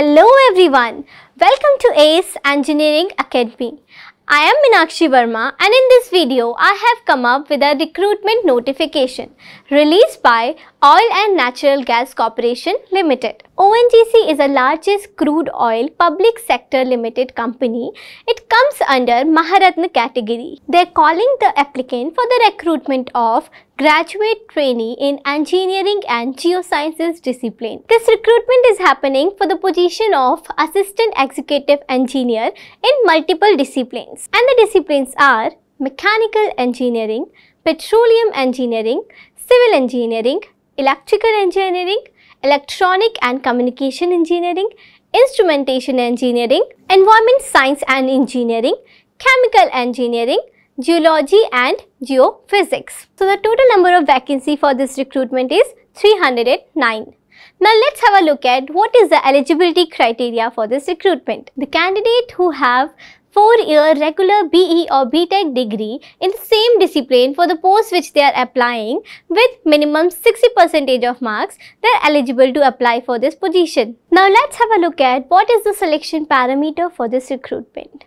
Hello everyone, welcome to ACE Engineering Academy. I am Minakshi Verma and in this video I have come up with a recruitment notification released by Oil and Natural Gas Corporation Limited. ONGC is the largest crude oil public sector limited company. It comes under Maharatna category. They are calling the applicant for the recruitment of graduate trainee in engineering and geosciences discipline. This recruitment is happening for the position of assistant executive engineer in multiple disciplines. And the disciplines are mechanical engineering, petroleum engineering, civil engineering, electrical engineering, electronic and communication engineering, instrumentation engineering, environment science and engineering, chemical engineering, geology and geophysics. So the total number of vacancy for this recruitment is 309. Now let's have a look at what is the eligibility criteria for this recruitment. The candidate who have 4-year regular BE or BTech degree in the same discipline for the post which they are applying with minimum 60% of marks, they are eligible to apply for this position. Now let's have a look at what is the selection parameter for this recruitment.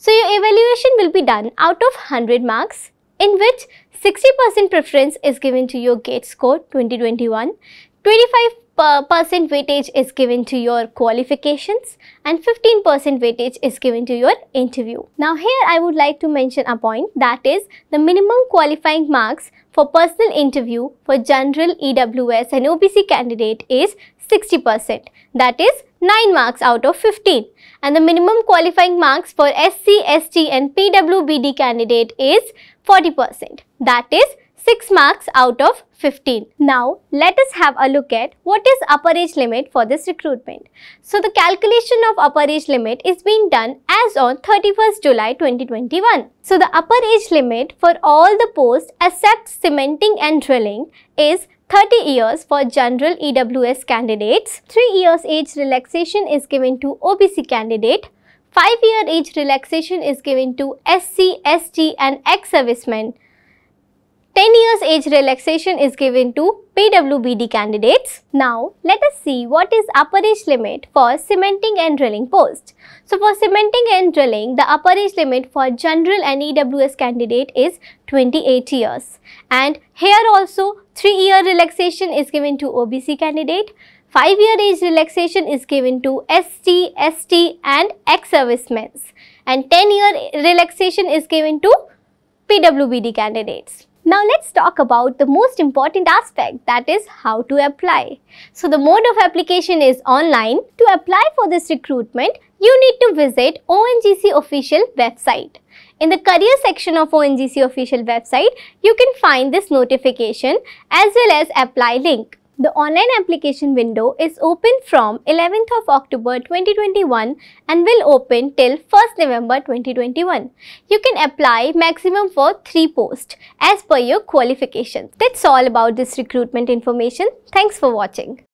So your evaluation will be done out of 100 marks in which 60% preference is given to your GATE score 2021, 25 percent weightage is given to your qualifications and 15% weightage is given to your interview. Now here I would like to mention a point that is the minimum qualifying marks for personal interview for general EWS and OBC candidate is 60% that is 9 marks out of 15 and the minimum qualifying marks for SC, ST and PWBD candidate is 40% that is 6 marks out of 15. Now, let us have a look at what is upper age limit for this recruitment. So, the calculation of upper age limit is being done as on 31st July 2021. So, the upper age limit for all the posts except cementing and drilling is 30 years for general EWS candidates, 3 years age relaxation is given to OBC candidate, 5 year age relaxation is given to SC, ST and ex-servicemen 10 years age relaxation is given to PWBD candidates. Now, let us see what is upper age limit for cementing and drilling post. So, for cementing and drilling, the upper age limit for general and EWS candidate is 28 years. And here also, 3 year relaxation is given to OBC candidate. 5 year age relaxation is given to ST, ST and ex-servicemen. And 10 year relaxation is given to PWBD candidates. Now let's talk about the most important aspect that is how to apply. So the mode of application is online. To apply for this recruitment, you need to visit ONGC official website. In the career section of ONGC official website, you can find this notification as well as apply link. The online application window is open from 11th of October 2021 and will open till 1st November 2021. You can apply maximum for 3 posts as per your qualifications. That's all about this recruitment information. Thanks for watching.